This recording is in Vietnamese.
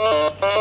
Uh-huh.